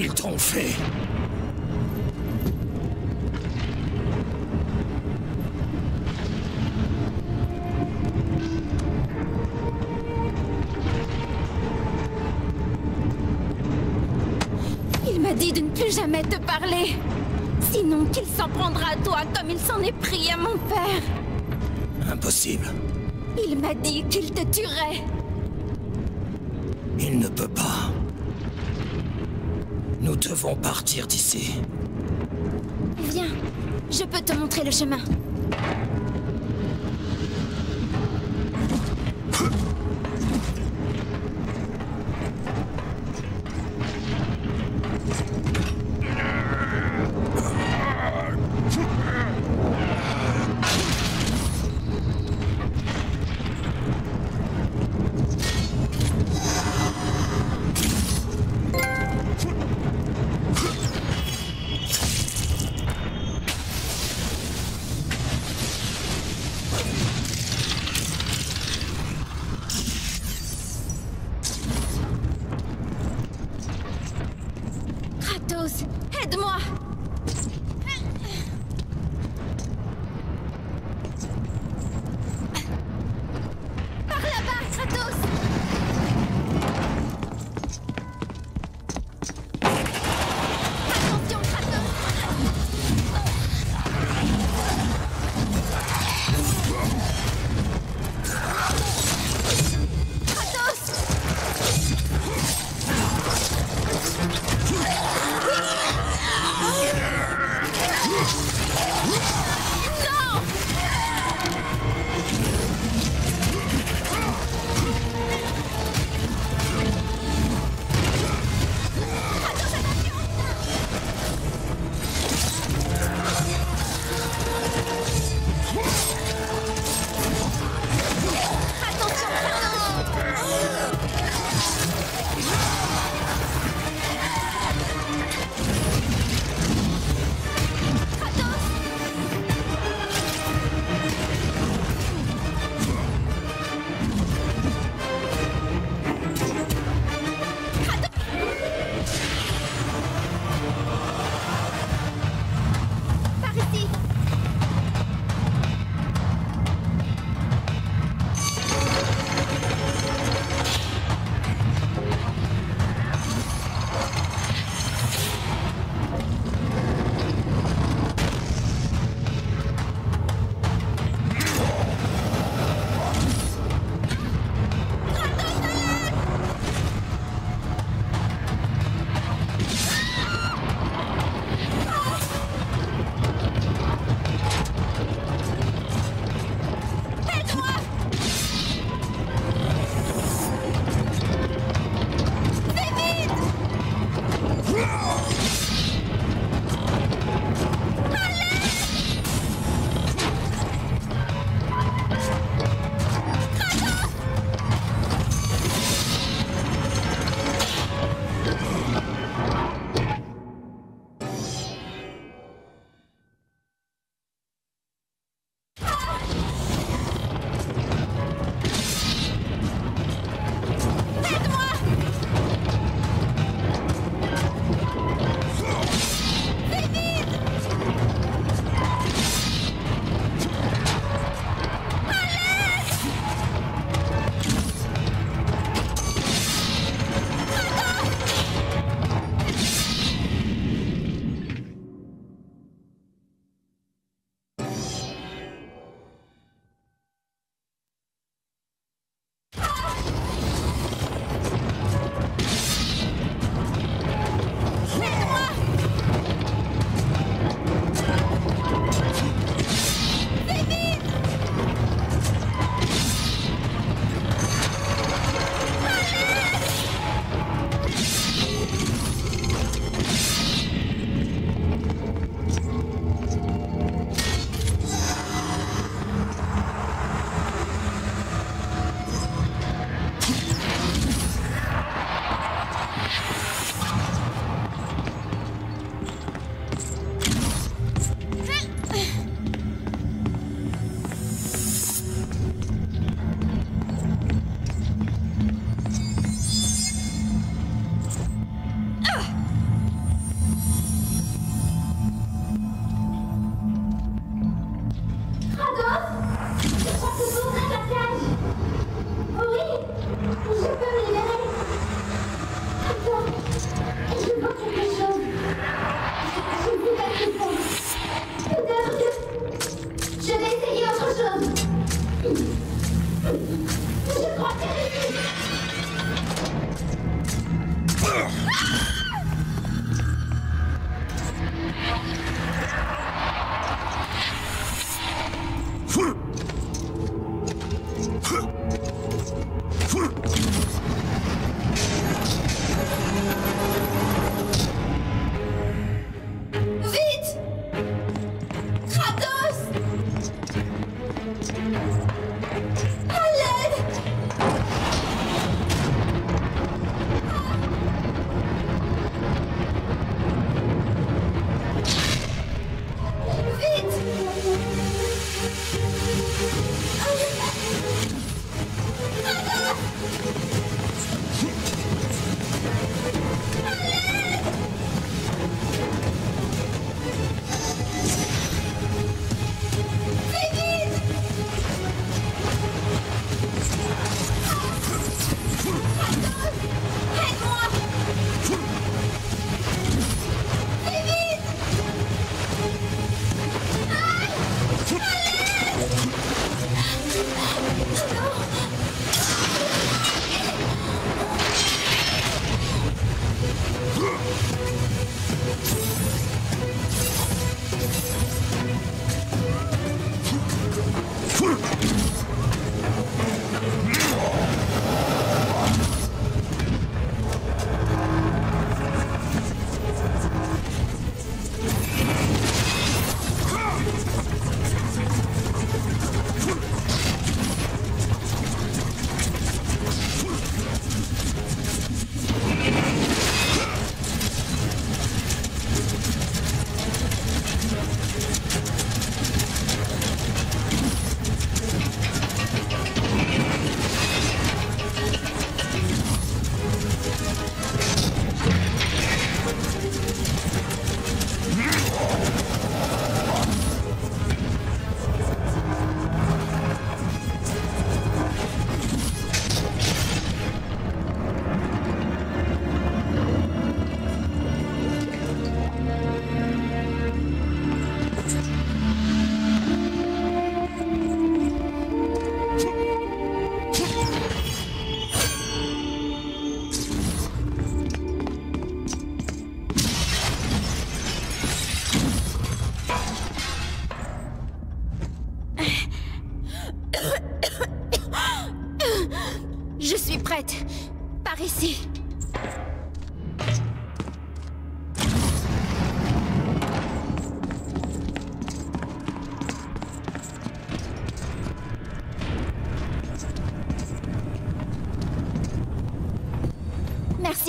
qu'ils t'ont fait Il m'a dit de ne plus jamais te parler. Sinon qu'il s'en prendra à toi comme il s'en est pris à mon père. Impossible. Il m'a dit qu'il te tuerait. Il ne peut pas. Devons partir d'ici. Viens, je peux te montrer le chemin.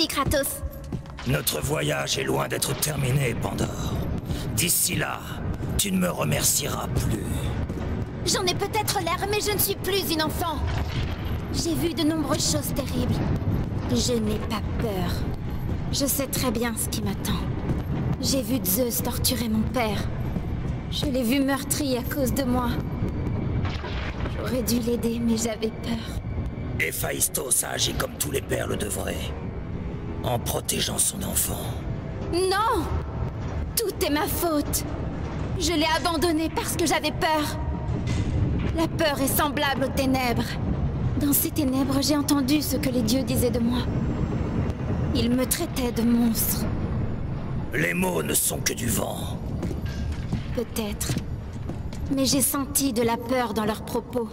Kratos. Notre voyage est loin d'être terminé, Pandore. D'ici là, tu ne me remercieras plus. J'en ai peut-être l'air, mais je ne suis plus une enfant. J'ai vu de nombreuses choses terribles. Je n'ai pas peur. Je sais très bien ce qui m'attend. J'ai vu Zeus torturer mon père. Je l'ai vu meurtri à cause de moi. J'aurais dû l'aider, mais j'avais peur. Héphaïstos a agi comme tous les pères le devraient. En protégeant son enfant. Non Tout est ma faute. Je l'ai abandonné parce que j'avais peur. La peur est semblable aux ténèbres. Dans ces ténèbres, j'ai entendu ce que les dieux disaient de moi. Ils me traitaient de monstre. Les mots ne sont que du vent. Peut-être. Mais j'ai senti de la peur dans leurs propos.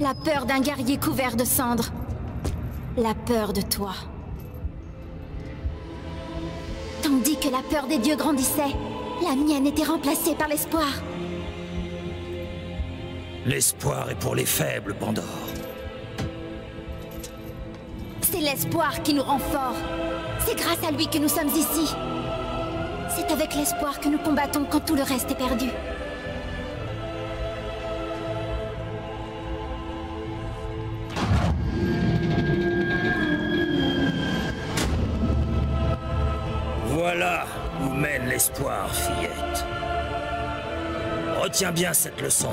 La peur d'un guerrier couvert de cendres. La peur de toi. Que la peur des dieux grandissait, la mienne était remplacée par l'espoir. L'espoir est pour les faibles, Pandore. C'est l'espoir qui nous rend forts. C'est grâce à lui que nous sommes ici. C'est avec l'espoir que nous combattons quand tout le reste est perdu. L'espoir, fillette. Retiens bien cette leçon.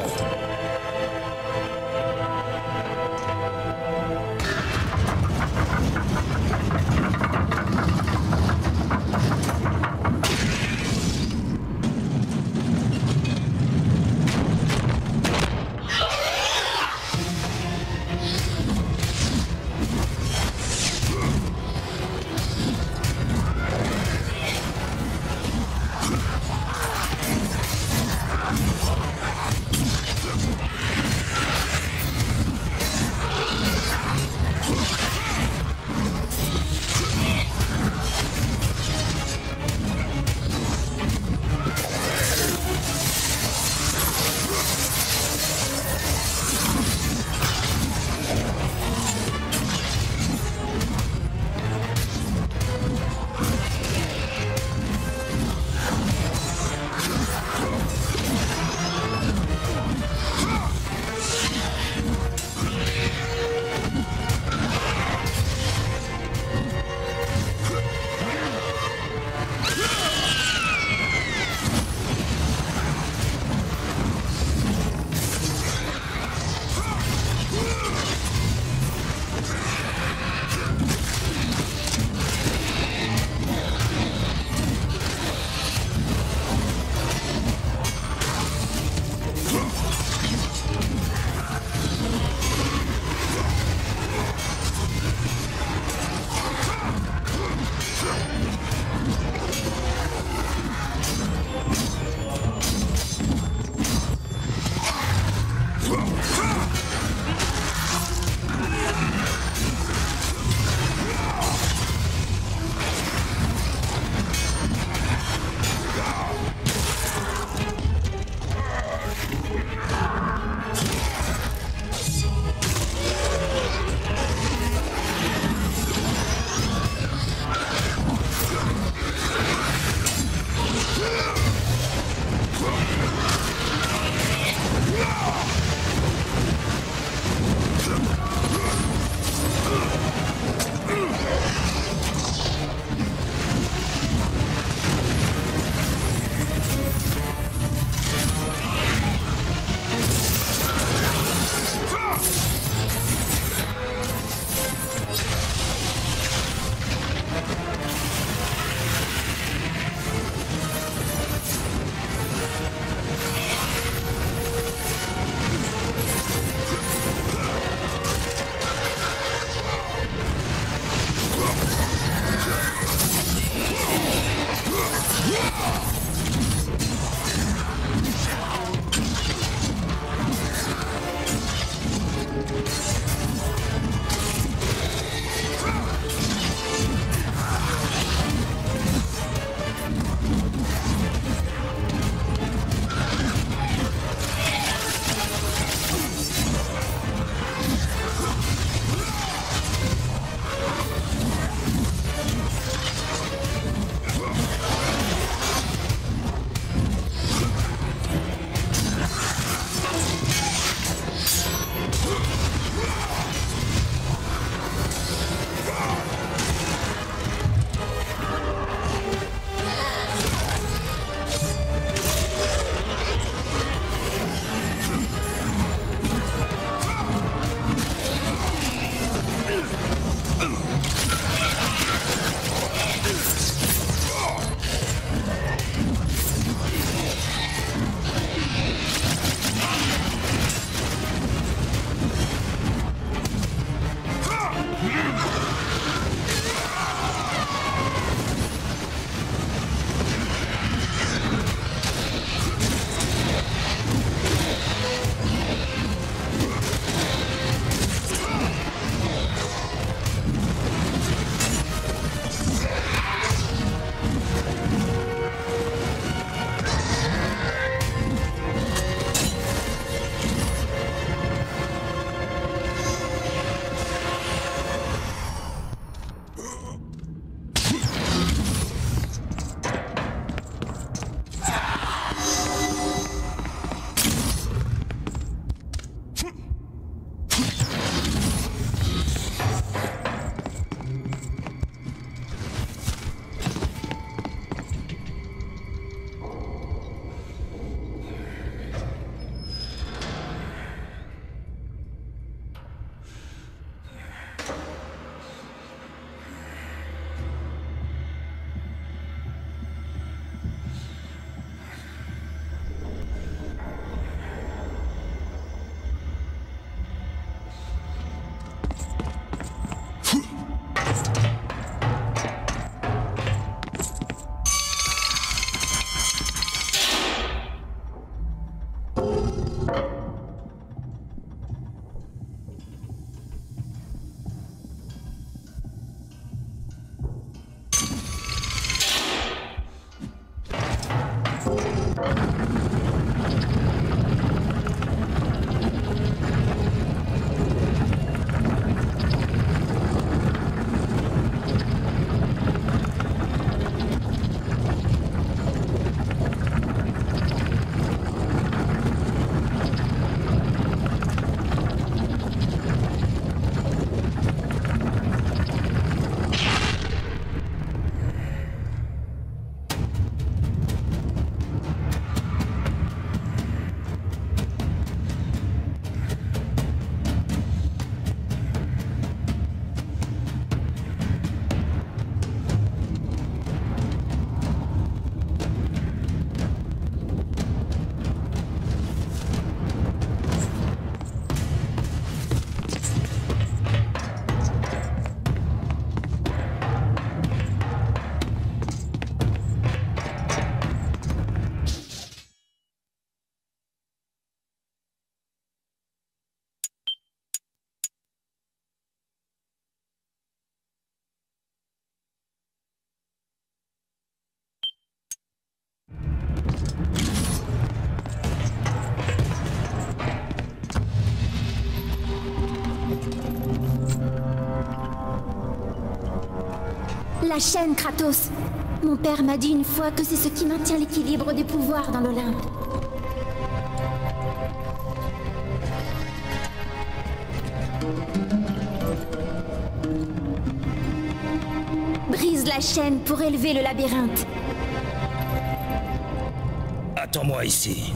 La chaîne, Kratos Mon père m'a dit une fois que c'est ce qui maintient l'équilibre des pouvoirs dans l'Olympe. Brise la chaîne pour élever le labyrinthe. Attends-moi ici.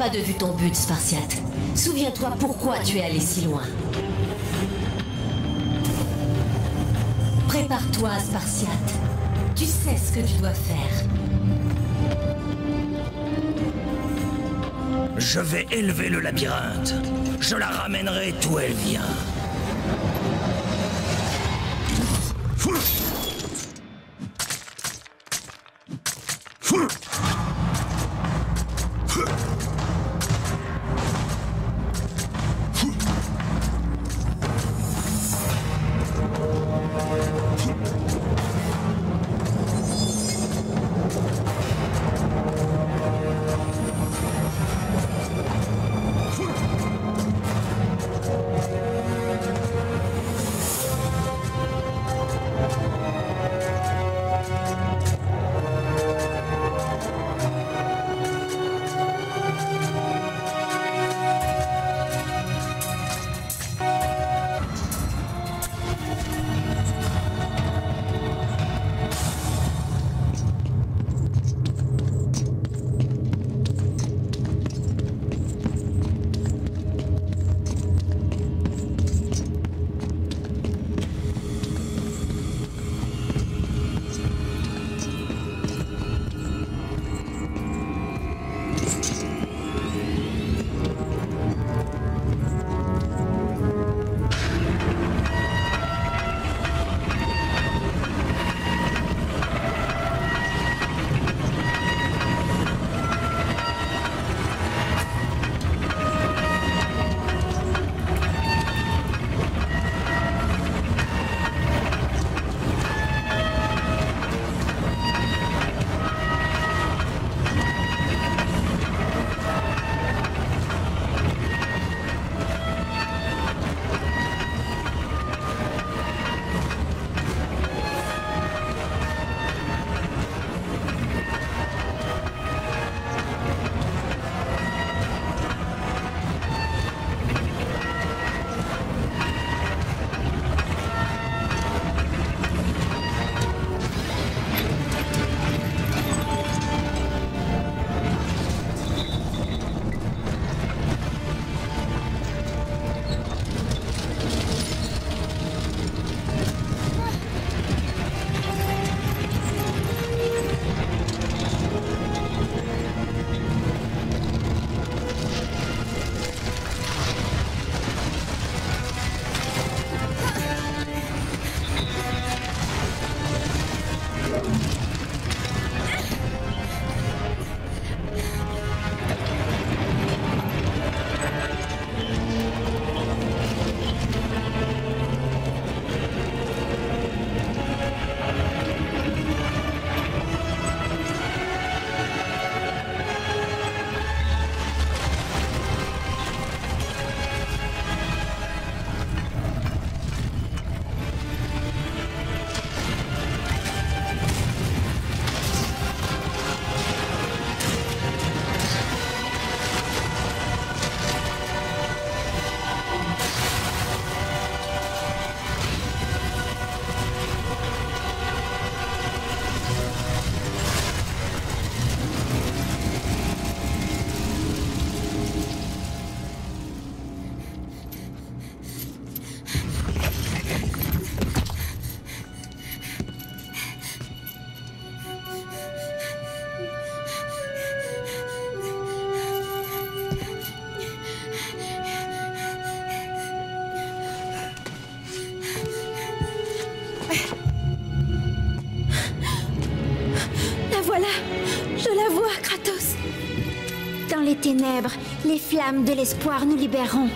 Pas de vue ton but, Spartiate. Souviens-toi pourquoi tu es allé si loin. Prépare-toi, Spartiate. Tu sais ce que tu dois faire. Je vais élever le labyrinthe. Je la ramènerai d'où elle vient. Ténèbres, les flammes de l'espoir nous libéreront.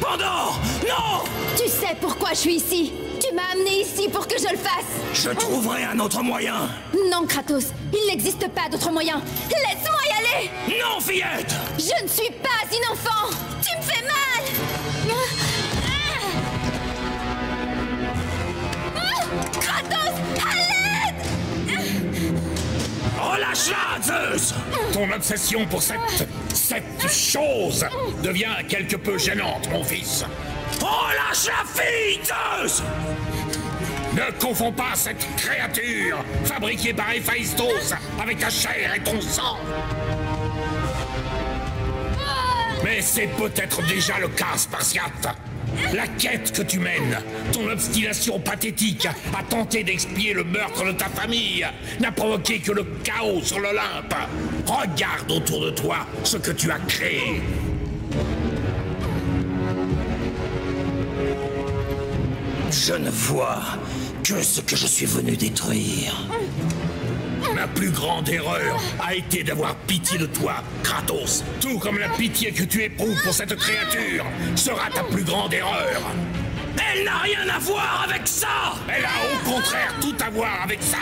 Pandore! Non! Tu sais pourquoi je suis ici. Tu m'as amené ici pour que je le fasse. Je trouverai un autre moyen. Non, Kratos Il n'existe pas d'autre moyen. Laisse-moi y aller. Non, fillette! Je ne suis pas une enfant. Tu me fais mal. Kratos l'aide Relâche-la, Zeus Ton obsession pour cette... cette chose devient quelque peu gênante, mon fils. Relâche la fille, Zeus Ne confonds pas cette créature fabriquée par Héphaïstos avec ta chair et ton sang. Mais c'est peut-être déjà le cas, Spartiate. La quête que tu mènes, ton obstination pathétique à tenter d'expier le meurtre de ta famille, n'a provoqué que le chaos sur l'Olympe. Regarde autour de toi ce que tu as créé. Je ne vois que ce que je suis venu détruire. Ma plus grande erreur a été d'avoir pitié de toi, Kratos. Tout comme la pitié que tu éprouves pour cette créature sera ta plus grande erreur. Elle n'a rien à voir avec ça Elle a au contraire tout à voir avec ça.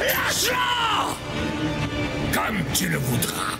Lâche-la Comme tu le voudras.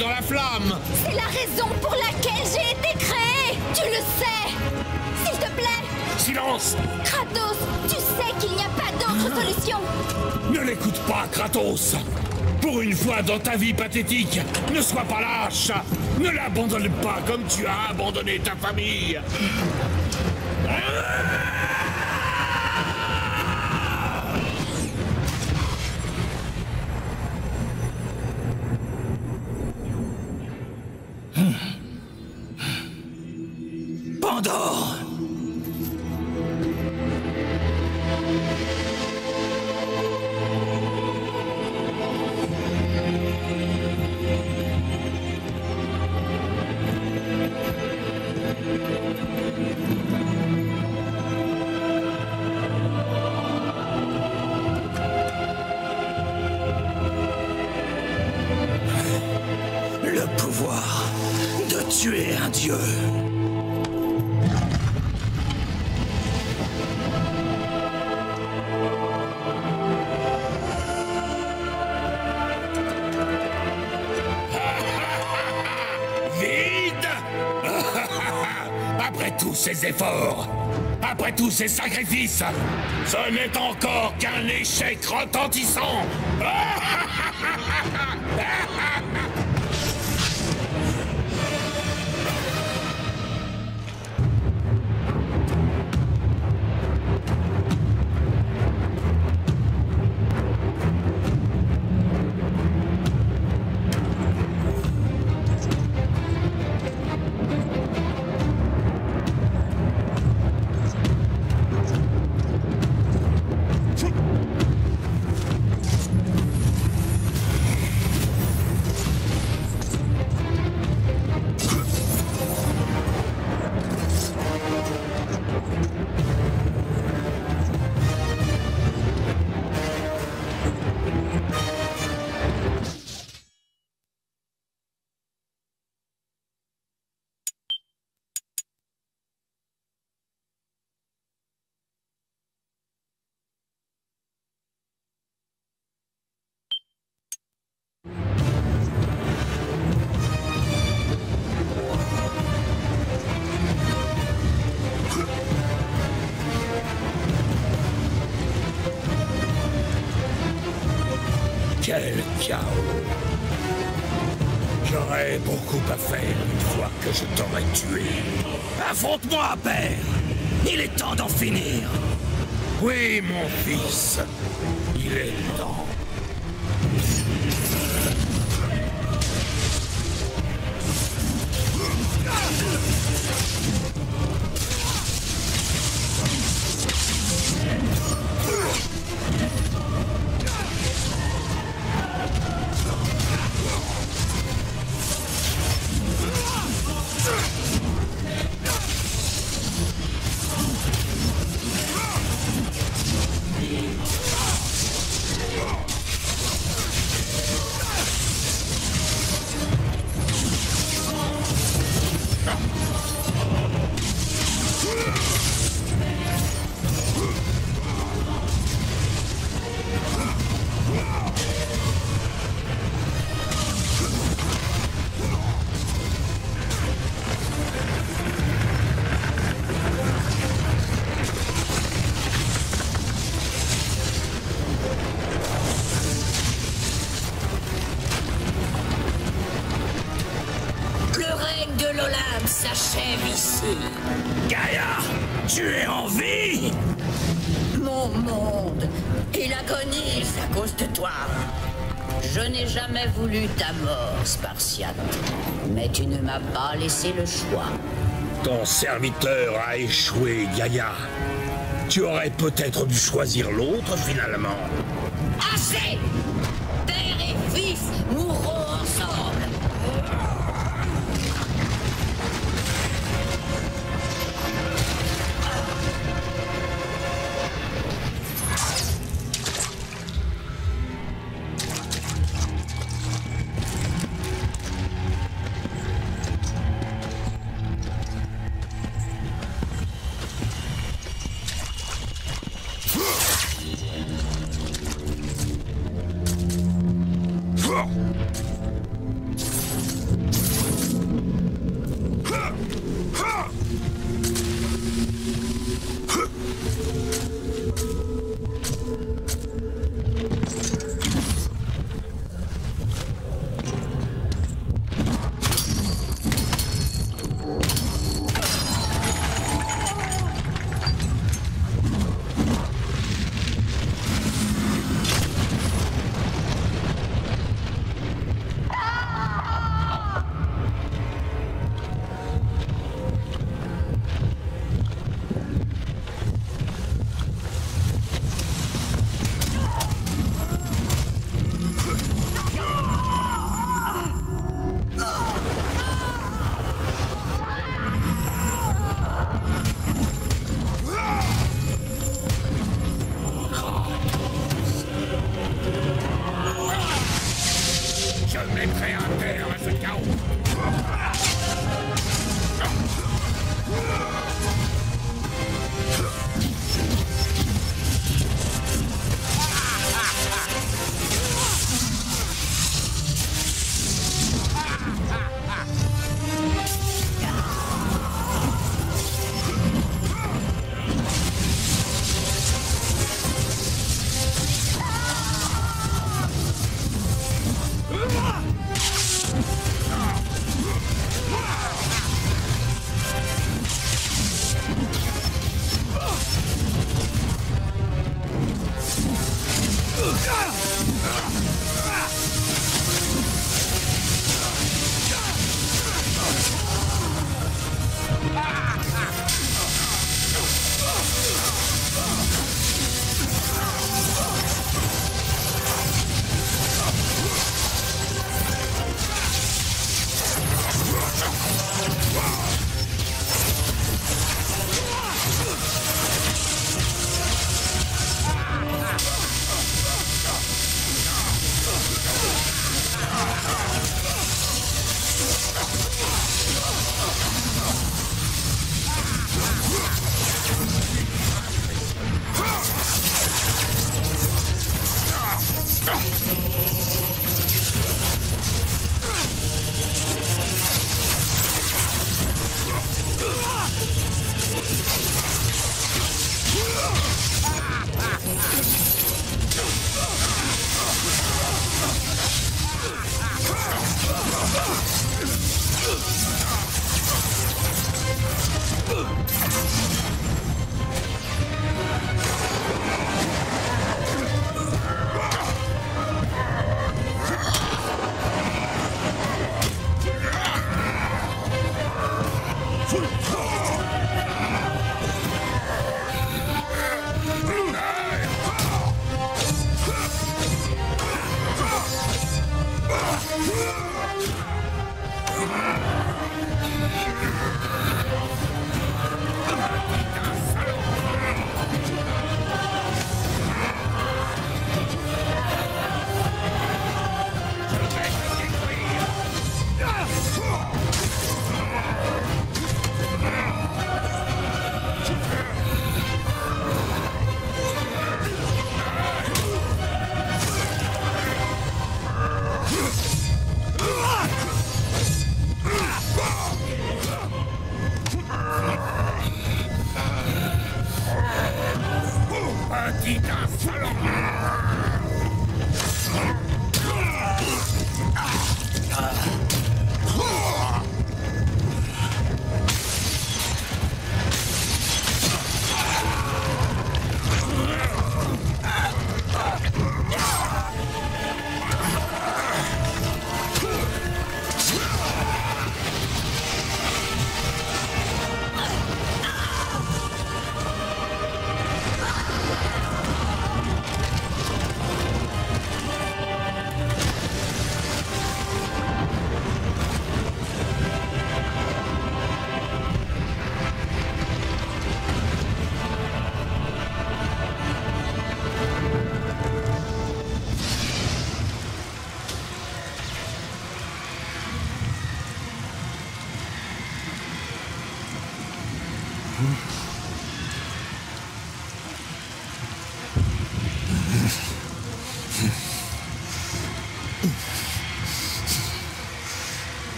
Dans la flamme. C'est la raison pour laquelle j'ai été créé Tu le sais. S'il te plaît. Silence. Kratos, tu sais qu'il n'y a pas d'autre solution. Ne l'écoute pas, Kratos. Pour une fois dans ta vie pathétique, ne sois pas lâche. Ne l'abandonne pas comme tu as abandonné ta famille tous ces efforts, après tous ces sacrifices, ce n'est encore qu'un échec retentissant jamais voulu ta mort, Spartiate. Mais tu ne m'as pas laissé le choix. Ton serviteur a échoué, Gaïa. Tu aurais peut-être dû choisir l'autre finalement. Assez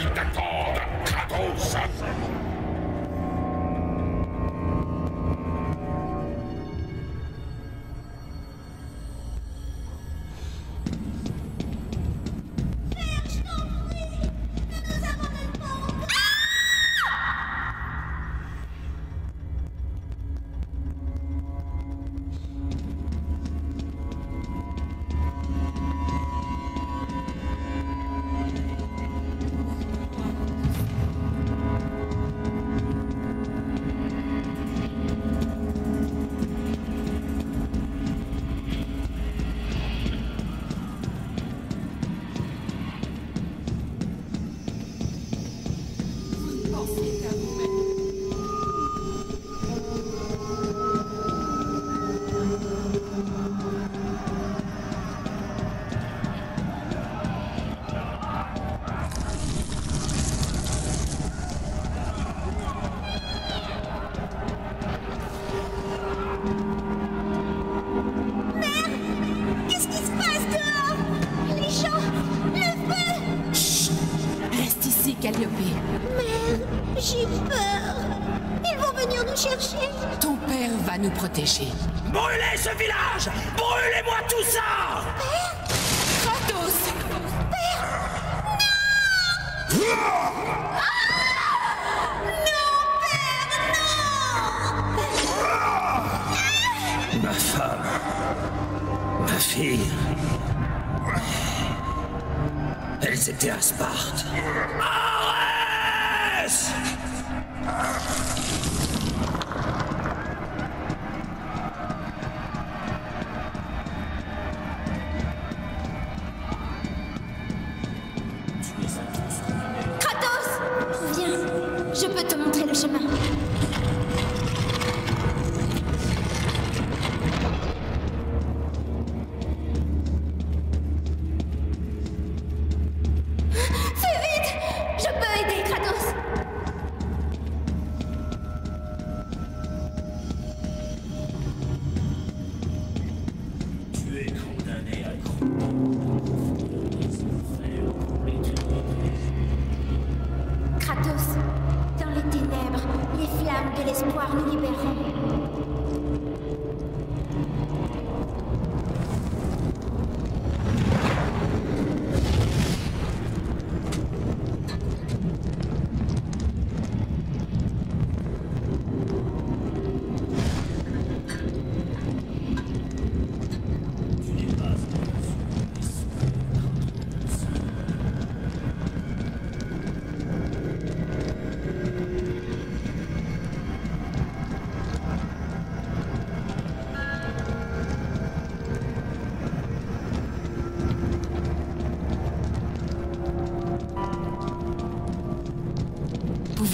qui t'attendent, nous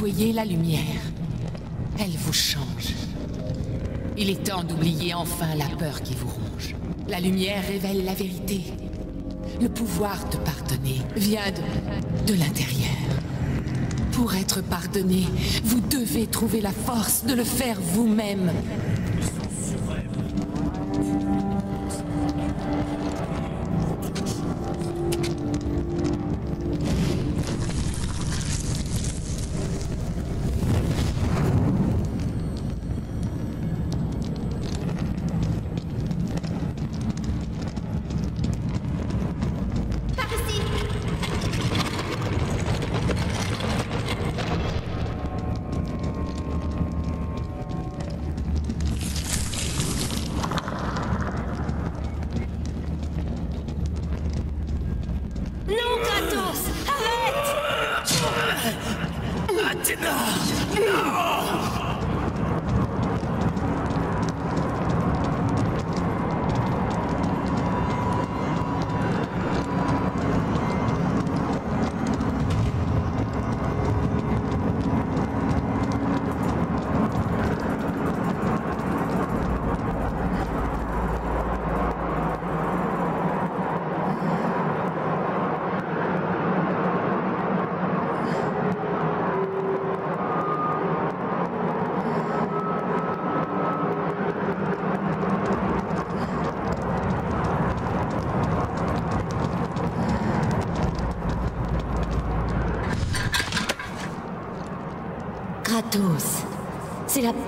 Voyez la lumière Elle vous change. Il est temps d'oublier enfin la peur qui vous ronge. La lumière révèle la vérité. Le pouvoir de pardonner vient de l'intérieur. Pour être pardonné, vous devez trouver la force de le faire vous-même.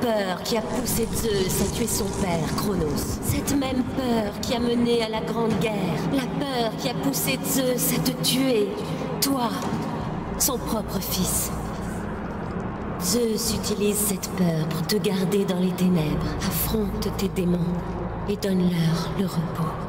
peur qui a poussé Zeus à tuer son père, Chronos. Cette même peur qui a mené à la Grande Guerre. La peur qui a poussé Zeus à te tuer. Toi, son propre fils. Zeus utilise cette peur pour te garder dans les ténèbres, affronte tes démons et donne-leur le repos.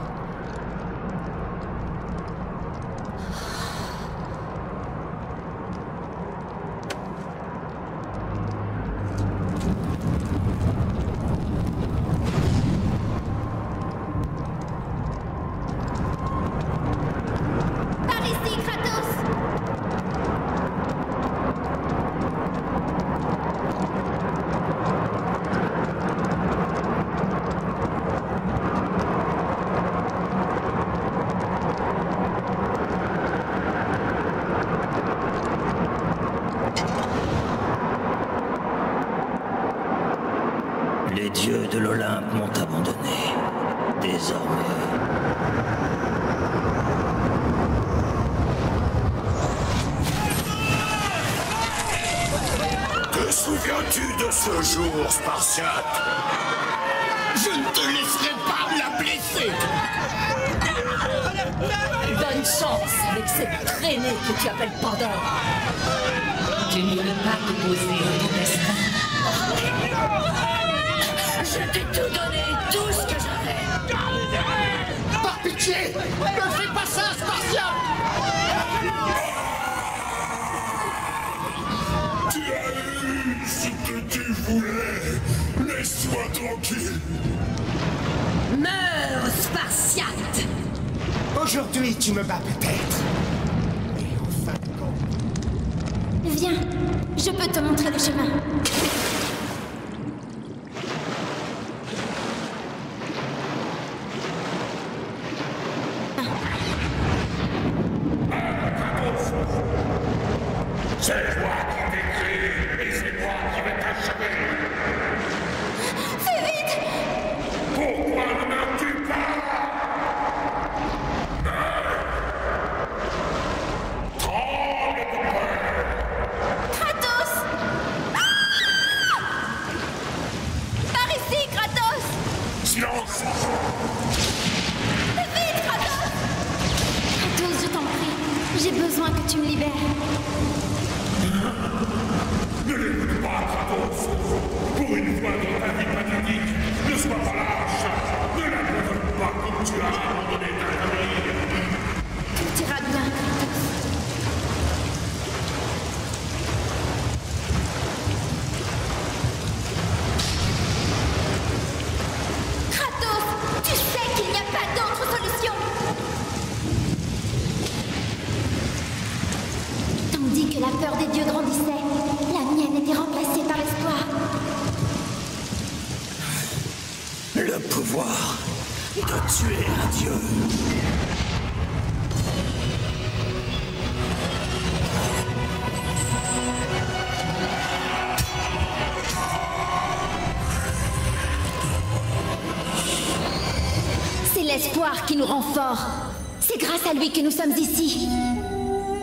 C'est grâce à lui que nous sommes ici.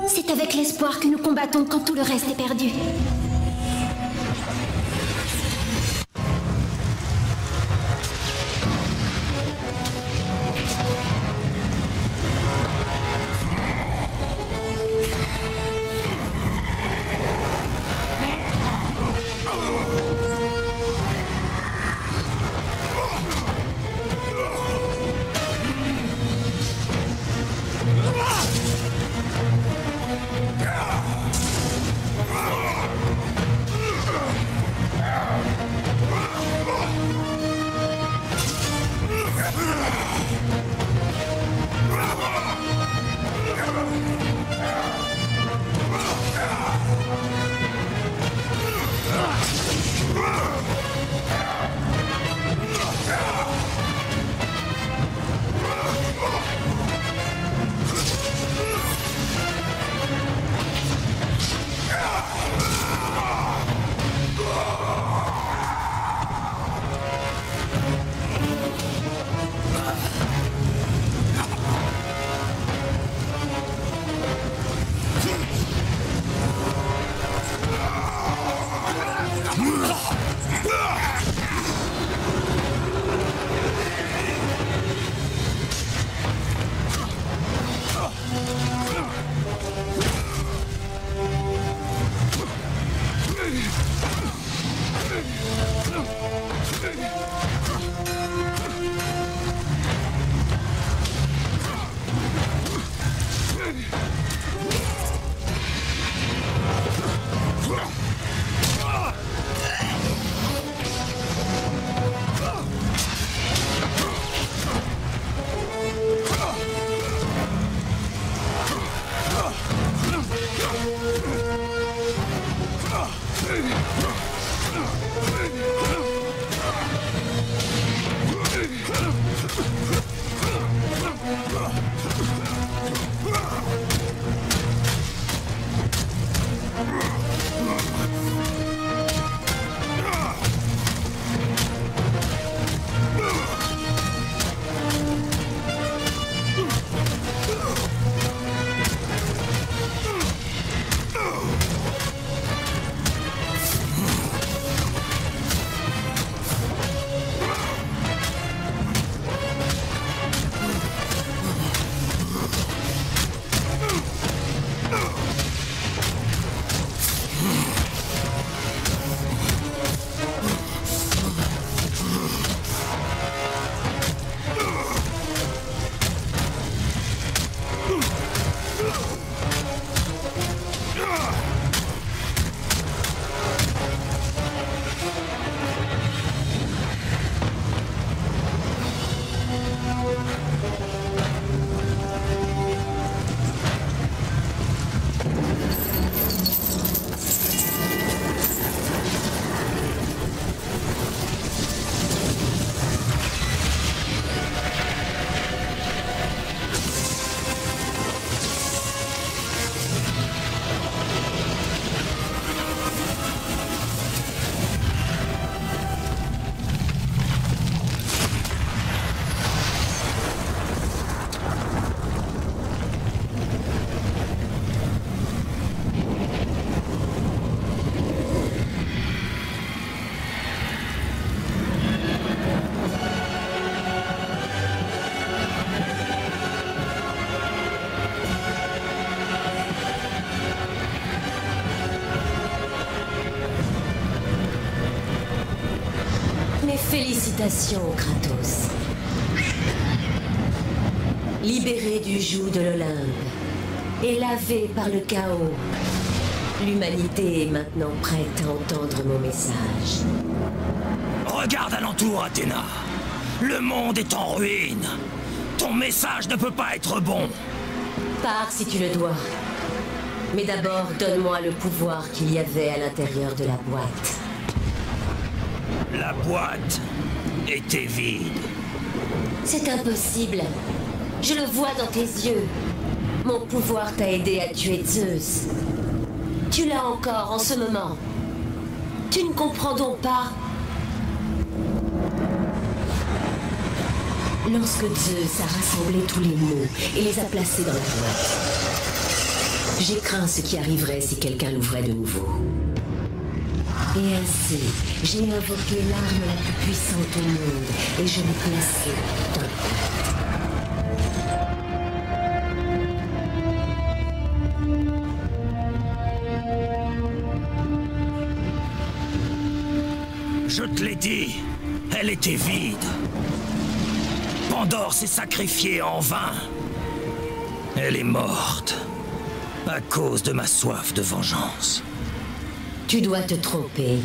C'est avec l'espoir que nous combattons quand tout le reste est perdu. Félicitations, Kratos. Libéré du joug de l'Olympe et lavé par le chaos, l'humanité est maintenant prête à entendre mon message. Regarde alentour, Athéna. Le monde est en ruine. Ton message ne peut pas être bon. Pars si tu le dois. Mais d'abord, donne-moi le pouvoir qu'il y avait à l'intérieur de la boîte. La boîte était vide. C'est impossible. Je le vois dans tes yeux. Mon pouvoir t'a aidé à tuer Zeus. Tu l'as encore en ce moment. Tu ne comprends donc pas? Lorsque Zeus a rassemblé tous les mots et les a placés dans la boîte, j'ai craint ce qui arriverait si quelqu'un l'ouvrait de nouveau. Et ainsi, j'ai invoqué l'arme la plus puissante au monde et je l'ai placée dans. Je te l'ai dit, elle était vide. Pandore s'est sacrifiée en vain. Elle est morte à cause de ma soif de vengeance. Tu dois te tromper.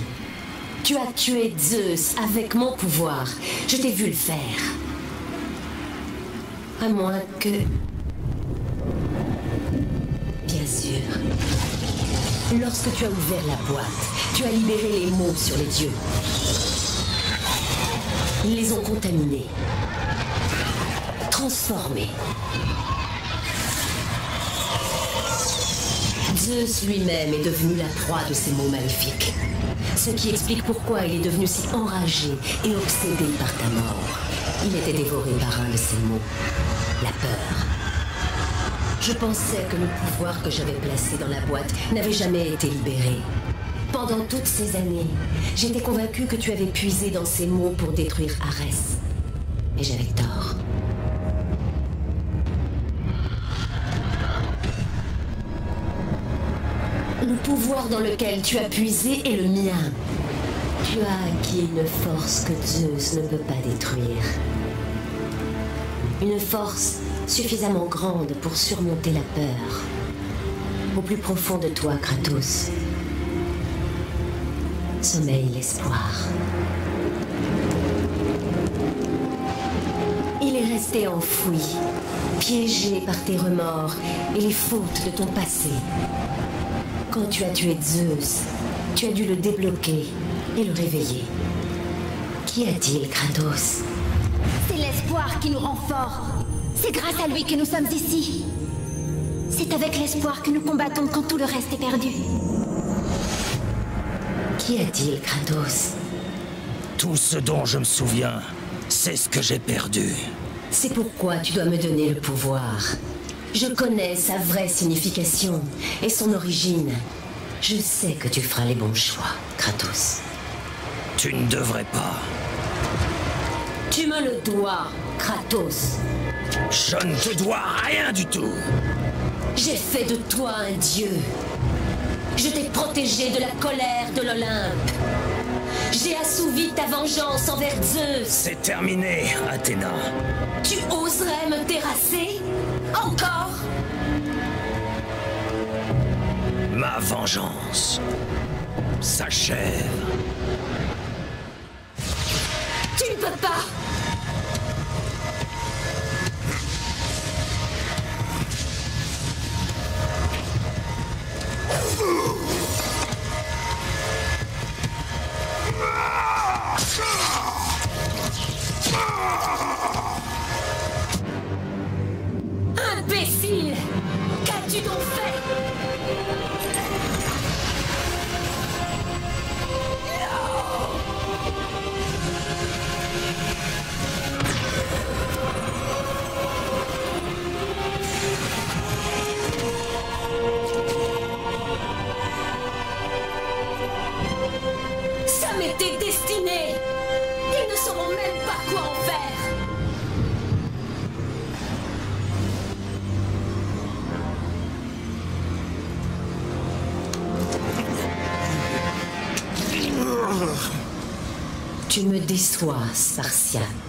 Tu as tué Zeus avec mon pouvoir. Je t'ai vu le faire. À moins que... Bien sûr. Lorsque tu as ouvert la boîte, tu as libéré les mots sur les dieux. Ils les ont contaminés. Transformés. Zeus lui-même est devenu la proie de ces mots maléfiques. Ce qui explique pourquoi il est devenu si enragé et obsédé par ta mort. Il était dévoré par un de ces mots, la peur. Je pensais que le pouvoir que j'avais placé dans la boîte n'avait jamais été libéré. Pendant toutes ces années, j'étais convaincue que tu avais puisé dans ces mots pour détruire Arès. Mais j'avais tort. Pouvoir dans lequel tu as puisé est le mien. Tu as acquis une force que Zeus ne peut pas détruire. Une force suffisamment grande pour surmonter la peur. Au plus profond de toi, Kratos, sommeille l'espoir. Il est resté enfoui, piégé par tes remords et les fautes de ton passé. Quand tu as tué Zeus, Tu as dû le débloquer et le réveiller. Qu'y a-t-il, Kratos? C'est l'espoir qui nous rend forts. C'est grâce à lui que nous sommes ici. C'est avec l'espoir que nous combattons quand tout le reste est perdu. Qu'y a-t-il, Kratos? Tout ce dont je me souviens, c'est ce que j'ai perdu. C'est pourquoi tu dois me donner le pouvoir. Je connais sa vraie signification et son origine. Je sais que tu feras les bons choix, Kratos. Tu ne devrais pas. Tu me le dois, Kratos. Je ne te dois rien du tout. J'ai fait de toi un dieu. Je t'ai protégé de la colère de l'Olympe. J'ai assouvi ta vengeance envers Zeus. C'est terminé, Athéna. Tu oserais me terrasser Encore? Ma vengeance s'achève. Tu ne peux pas Tu me déçois,